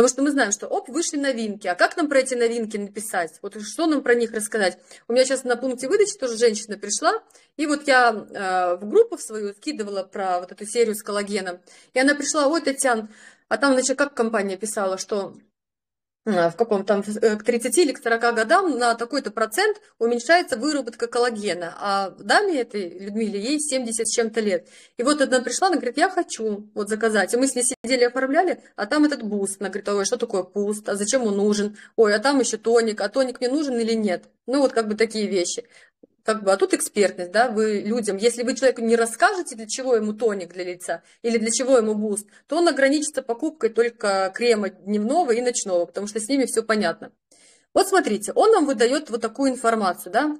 Потому что мы знаем, что оп, вышли новинки. А как нам про эти новинки написать? Вот что нам про них рассказать? У меня сейчас на пункте выдачи тоже женщина пришла, и вот я э, в группу в свою скидывала про вот эту серию с коллагеном. И она пришла, ой, Татьяна, а там, значит, как компания писала, что в каком там э, к 30 или к 40 годам на такой-то процент уменьшается выработка коллагена. А даме этой, Людмиле, ей 70 с чем-то лет. И вот одна пришла, она говорит, я хочу вот заказать. И мы с ней сидели, оформляли, а там этот буст. Она говорит, ой, что такое буст, а зачем он нужен? Ой, а там еще тоник, а тоник мне нужен или нет? Ну вот как бы такие вещи как бы, а тут экспертность, да, вы людям, если вы человеку не расскажете, для чего ему тоник для лица или для чего ему буст, то он ограничится покупкой только крема дневного и ночного, потому что с ними все понятно. Вот смотрите, он нам выдает вот такую информацию, да,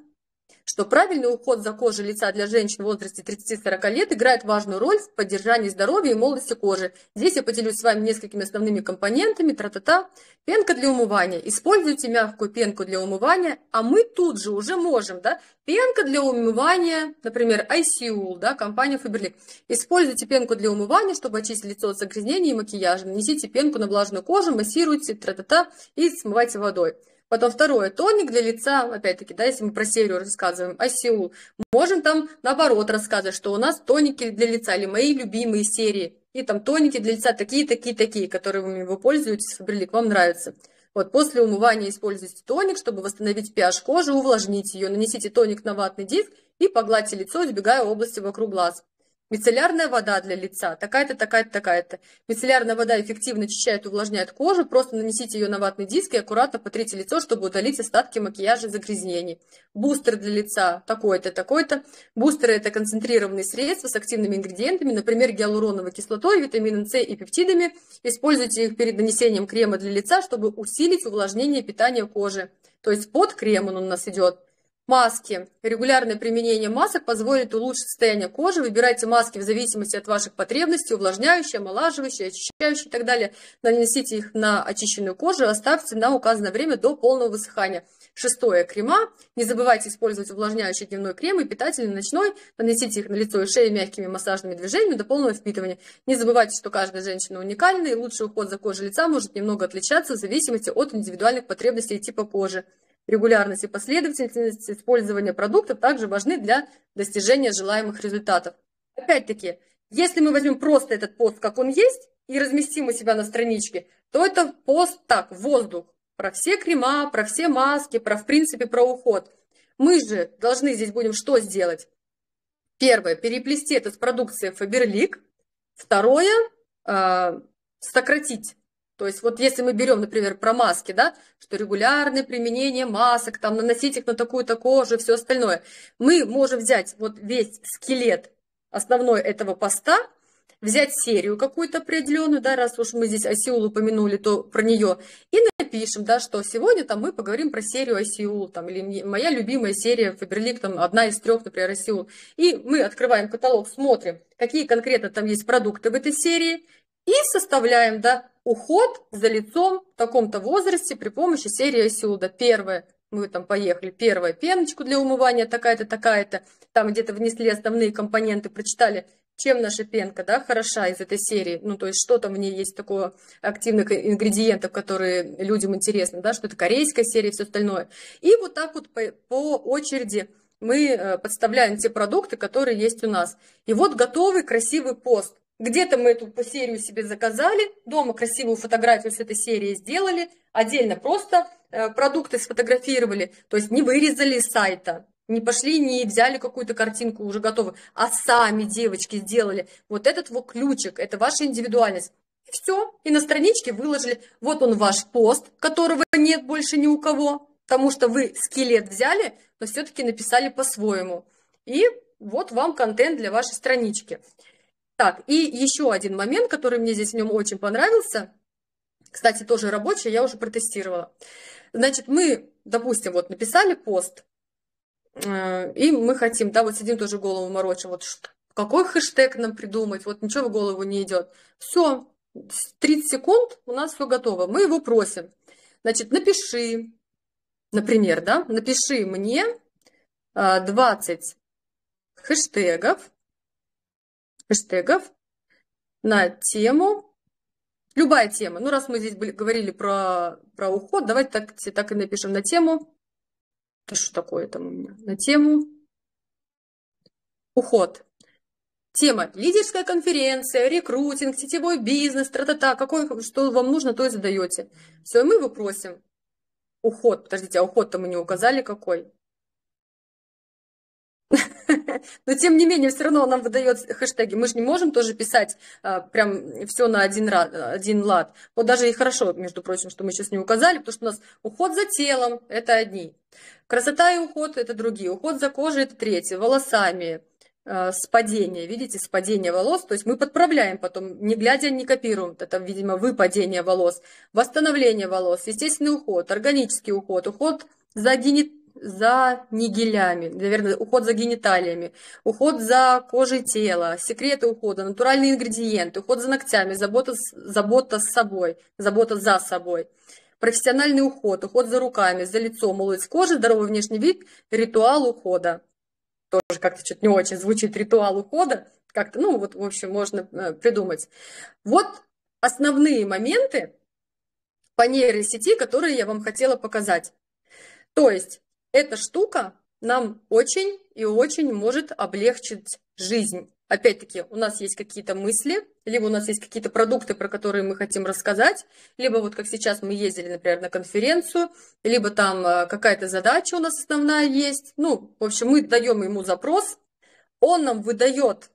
что правильный уход за кожей лица для женщин в возрасте 30-40 лет играет важную роль в поддержании здоровья и молодости кожи. Здесь я поделюсь с вами несколькими основными компонентами. Тра-та-та. Пенка для умывания. Используйте мягкую пенку для умывания, а мы тут же уже можем, да, пенка для умывания, например, ICU, да, компания Faberlic. Используйте пенку для умывания, чтобы очистить лицо от загрязнений и макияжа. Нанесите пенку на влажную кожу, массируйте, тра-та-та, и смывайте водой. Потом второе, тоник для лица, опять-таки, да, если мы про серию рассказываем, асиул, можем там наоборот рассказывать, что у нас тоники для лица, или мои любимые серии, и там тоники для лица такие, такие, такие, которыми вы пользуетесь, Фабрилик, вам нравится. Вот после умывания используйте тоник, чтобы восстановить pH кожи, увлажнить ее. Нанесите тоник на ватный диск и погладьте лицо, избегая области вокруг глаз. Мицеллярная вода для лица, такая-то, такая-то, такая-то. Мицеллярная вода эффективно очищает и увлажняет кожу, просто нанесите ее на ватный диск и аккуратно потрите лицо, чтобы удалить остатки макияжа и загрязнений. Бустер для лица такой-то, такой-то. Бустеры – это концентрированные средства с активными ингредиентами, например, гиалуроновой кислотой, витамином С и пептидами. Используйте их перед нанесением крема для лица, чтобы усилить увлажнение питания кожи. То есть под кремом он у нас идет. Маски. Регулярное применение масок позволит улучшить состояние кожи. Выбирайте маски в зависимости от ваших потребностей, увлажняющие, омолаживающие, очищающие и так далее. Нанесите их на очищенную кожу оставьте на указанное время до полного высыхания. Шестое. Крема. Не забывайте использовать увлажняющий дневной крем и питательный ночной. Нанесите их на лицо и шею мягкими массажными движениями до полного впитывания. Не забывайте, что каждая женщина уникальна, и лучший уход за кожей лица может немного отличаться в зависимости от индивидуальных потребностей и типа кожи регулярность и последовательность использования продуктов также важны для достижения желаемых результатов. Опять-таки, если мы возьмем просто этот пост, как он есть, и разместим у себя на страничке, то это пост так, воздух, про все крема, про все маски, про, в принципе, про уход. Мы же должны здесь будем что сделать? Первое, переплести это с продукцией Faberlic. Второе, э, сократить То есть вот если мы берем, например, про маски, да, что регулярное применение масок, там наносить их на такую-то кожу все остальное, мы можем взять вот весь скелет основной этого поста, взять серию какую-то определенную, да, раз уж мы здесь ICU упомянули, то про нее, и напишем, да, что сегодня там мы поговорим про серию ICU, там, или моя любимая серия Faberlic, там, одна из трех, например, ICU. И мы открываем каталог, смотрим, какие конкретно там есть продукты в этой серии, и составляем, да, уход за лицом в таком-то возрасте при помощи серии ICU. Да, первое, мы там поехали, первая пеночку для умывания такая-то, такая-то, там где-то внесли основные компоненты, прочитали чем наша пенка, да, хороша из этой серии, ну, то есть что там в ней есть такого активных ингредиентов, которые людям интересны, да, что это корейская серия и все остальное. И вот так вот по, по очереди мы э, подставляем те продукты, которые есть у нас. И вот готовый красивый пост. Где-то мы эту серию себе заказали, дома красивую фотографию с этой серии сделали, отдельно просто э, продукты сфотографировали, то есть не вырезали из сайта, не пошли, не взяли какую-то картинку уже готовую, а сами девочки сделали. Вот этот вот ключик, это ваша индивидуальность. И все, и на страничке выложили. Вот он ваш пост, которого нет больше ни у кого, потому что вы скелет взяли, но все-таки написали по-своему. И вот вам контент для вашей странички. Так, и еще один момент, который мне здесь в нем очень понравился. Кстати, тоже рабочий, я уже протестировала. Значит, мы, допустим, вот написали пост, Э, и мы хотим, да, вот сидим тоже голову морочим, вот какой хэштег нам придумать, вот ничего в голову не идет. Все, 30 секунд, у нас все готово. Мы его просим. Значит, напиши, например, да, напиши мне 20 э, хэштегов, хэштегов на тему, любая тема. Ну, раз мы здесь были, говорили про, про уход, давайте так, так и напишем на тему это что такое там у меня? На тему уход. Тема лидерская конференция, рекрутинг, сетевой бизнес, тра-та-та, какой, что вам нужно, то и задаете. Все, и мы выпросим. Уход, подождите, а уход-то мы не указали какой. Но тем не менее, все равно нам выдает хэштеги. Мы же не можем тоже писать а, прям все на один, один лад. Вот даже и хорошо, между прочим, что мы сейчас не указали, потому что у нас уход за телом – это одни. Красота и уход – это другие. Уход за кожей – это третьи. Волосами, э, спадение, видите, спадение волос, то есть мы подправляем потом, не глядя, не копируем, это, видимо, выпадение волос, восстановление волос, естественный уход, органический уход, уход за генит за нигелями, наверное, уход за гениталиями, уход за кожей тела, секреты ухода, натуральные ингредиенты, уход за ногтями, забота, забота с собой, забота за собой, профессиональный уход, уход за руками, за лицом, молодость кожи, здоровый внешний вид, ритуал ухода. Тоже как-то что-то не очень звучит ритуал ухода, как-то, ну вот, в общем, можно э, придумать. Вот основные моменты по нейросети, которые я вам хотела показать. То есть эта штука нам очень и очень может облегчить жизнь. Опять-таки, у нас есть какие-то мысли, либо у нас есть какие-то продукты, про которые мы хотим рассказать, либо вот как сейчас мы ездили, например, на конференцию, либо там э, какая-то задача у нас основная есть. Ну, в общем, мы даем ему запрос, он нам выдает,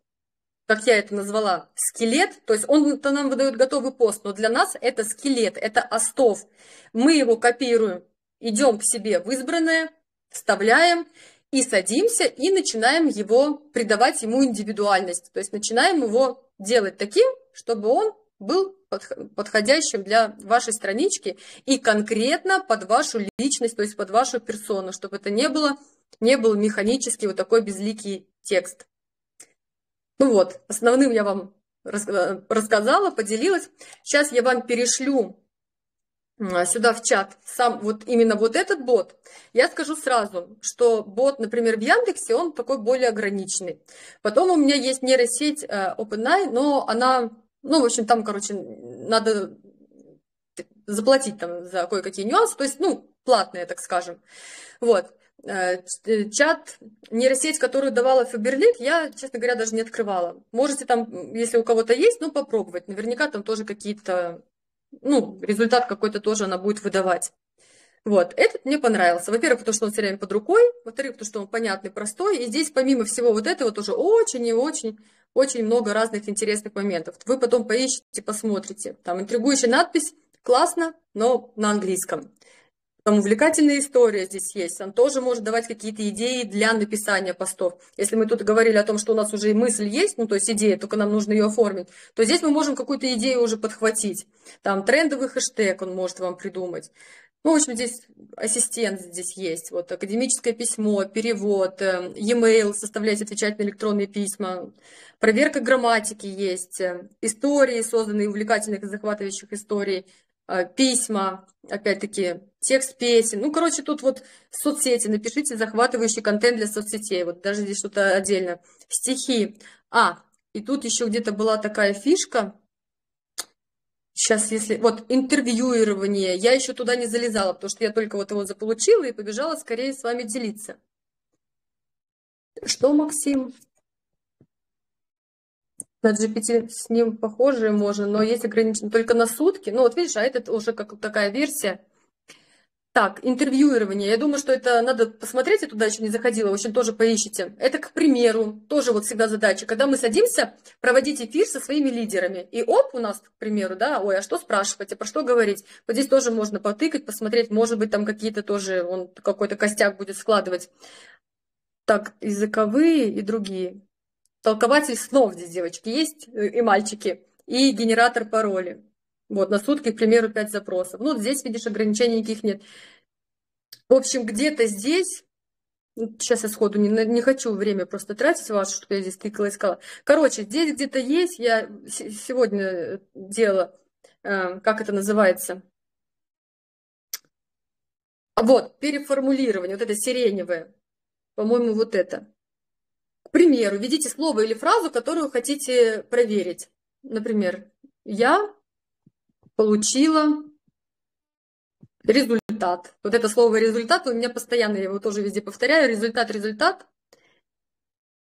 как я это назвала, скелет, то есть он -то нам выдает готовый пост, но для нас это скелет, это остов. Мы его копируем, идем к себе в избранное, вставляем и садимся и начинаем его придавать ему индивидуальность. То есть начинаем его делать таким, чтобы он был подходящим для вашей странички и конкретно под вашу личность, то есть под вашу персону, чтобы это не было, не был механический вот такой безликий текст. Ну вот, основным я вам э, рассказала, поделилась. Сейчас я вам перешлю сюда в чат сам вот именно вот этот бот, я скажу сразу, что бот, например, в Яндексе, он такой более ограниченный. Потом у меня есть нейросеть э, OpenAI, но она, ну, в общем, там, короче, надо заплатить там за кое-какие нюансы, то есть, ну, платные, так скажем. Вот. Э, э, чат, нейросеть, которую давала Фаберлик, я, честно говоря, даже не открывала. Можете там, если у кого-то есть, ну, попробовать. Наверняка там тоже какие-то ну, результат какой-то тоже она будет выдавать. Вот, этот мне понравился. Во-первых, потому что он все время под рукой, во-вторых, потому что он понятный, простой. И здесь, помимо всего вот этого, тоже очень и очень, очень много разных интересных моментов. Вы потом поищите, посмотрите. Там интригующая надпись классно, но на английском. Там увлекательная история здесь есть. Он тоже может давать какие-то идеи для написания постов. Если мы тут говорили о том, что у нас уже и мысль есть, ну, то есть идея, только нам нужно ее оформить, то здесь мы можем какую-то идею уже подхватить. Там трендовый хэштег он может вам придумать. Ну, в общем, здесь ассистент здесь есть. Вот академическое письмо, перевод, э, e-mail, составлять, отвечать на электронные письма. Проверка грамматики есть. Э, истории, созданные увлекательных и захватывающих историй. Э, письма, опять-таки, текст песен. Ну, короче, тут вот соцсети. Напишите захватывающий контент для соцсетей. Вот даже здесь что-то отдельно. Стихи. А, и тут еще где-то была такая фишка – Сейчас, если... Вот интервьюирование, я еще туда не залезала, потому что я только вот его заполучила и побежала скорее с вами делиться. Что, Максим? На GPT с ним похоже можно, но есть ограничение только на сутки. Ну вот видишь, а это уже как такая версия так, интервьюирование. Я думаю, что это надо посмотреть, я туда еще не заходила, в общем, тоже поищите. Это, к примеру, тоже вот всегда задача. Когда мы садимся проводить эфир со своими лидерами, и оп, у нас, к примеру, да, ой, а что спрашивать, а про что говорить? Вот здесь тоже можно потыкать, посмотреть, может быть, там какие-то тоже, он какой-то костяк будет складывать. Так, языковые и другие. Толкователь снов здесь, девочки, есть, э, и мальчики, и генератор пароля. Вот, на сутки, к примеру, 5 запросов. Ну, здесь, видишь, ограничений никаких нет. В общем, где-то здесь, сейчас я сходу не, не хочу время просто тратить ваше, чтобы я здесь тыкала искала. Короче, здесь где-то есть, я сегодня делала, э, как это называется, вот, переформулирование, вот это сиреневое, по-моему, вот это. Примеру, введите слово или фразу, которую хотите проверить. Например, я получила результат. Вот это слово результат у меня постоянно, я его тоже везде повторяю. Результат, результат.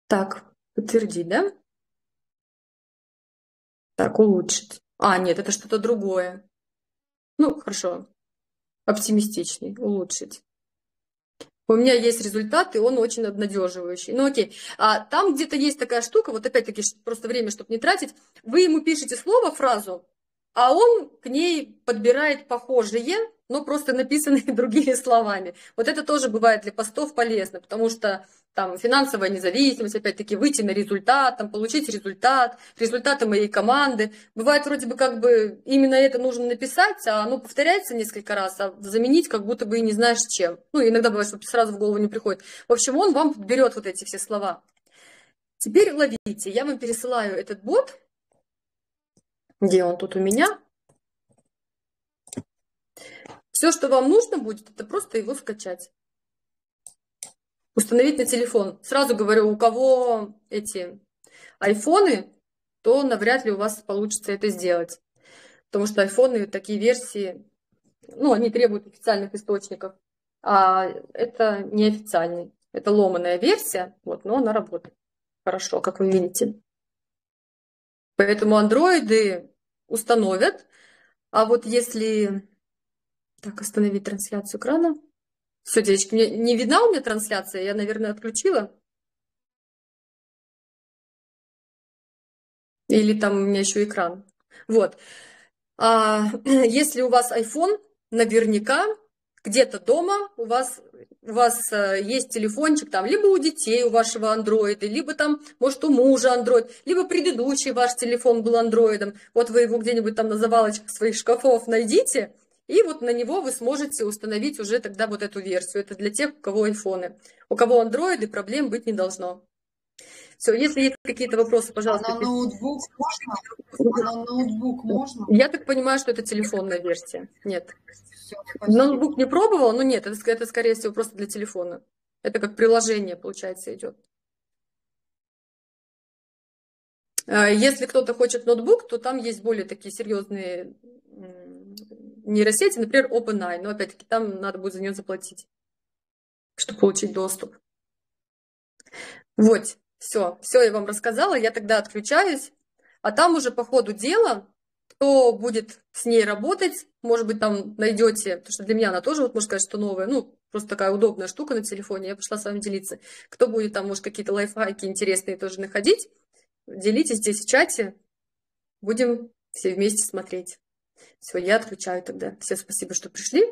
Так, подтвердить, да? Так, улучшить. А, нет, это что-то другое. Ну, хорошо. Оптимистичный, улучшить. У меня есть результат, и он очень обнадеживающий. Ну окей, а там где-то есть такая штука, вот опять-таки просто время, чтобы не тратить, вы ему пишете слово, фразу, а он к ней подбирает похожие, но просто написанные *laughs* другими словами. Вот это тоже бывает для постов полезно, потому что там финансовая независимость, опять-таки выйти на результат, там, получить результат, результаты моей команды. Бывает вроде бы как бы именно это нужно написать, а оно повторяется несколько раз, а заменить как будто бы и не знаешь чем. Ну, иногда бывает, что сразу в голову не приходит. В общем, он вам берет вот эти все слова. Теперь ловите. Я вам пересылаю этот бот, где он тут у меня? Все, что вам нужно будет, это просто его скачать. Установить на телефон. Сразу говорю, у кого эти айфоны, то навряд ли у вас получится это сделать. Потому что айфоны, такие версии, ну, они требуют официальных источников. А это неофициальный. Это ломаная версия, вот, но она работает хорошо, как вы видите. Поэтому андроиды установят. А вот если... Так, остановить трансляцию экрана. Все, девочки, мне не видна у меня трансляция? Я, наверное, отключила. Или там у меня еще экран. Вот. А, *clears throat* если у вас iPhone, наверняка где-то дома у вас, у вас э, есть телефончик, там, либо у детей, у вашего андроида, либо там, может, у мужа андроид, либо предыдущий ваш телефон был андроидом. Вот вы его где-нибудь там на завалочках своих шкафов найдите, и вот на него вы сможете установить уже тогда вот эту версию. Это для тех, у кого айфоны. У кого андроиды, проблем быть не должно. Все, если есть какие-то вопросы, пожалуйста. А на ноутбук можно? А на ноутбук можно? Я так понимаю, что это телефонная версия. Нет. Все, ноутбук не пробовала, но нет, это, это скорее всего просто для телефона. Это как приложение, получается, идет. А, если кто-то хочет ноутбук, то там есть более такие серьезные нейросети, например, OpenAI. Но опять-таки там надо будет за нее заплатить, чтобы получить доступ. Вот. Все, все я вам рассказала, я тогда отключаюсь, а там уже по ходу дела, кто будет с ней работать, может быть, там найдете, потому что для меня она тоже, вот можно сказать, что новая, ну, просто такая удобная штука на телефоне, я пришла с вами делиться. Кто будет там, может, какие-то лайфхаки интересные тоже находить, делитесь здесь в чате, будем все вместе смотреть. Все, я отключаю тогда. Всем спасибо, что пришли.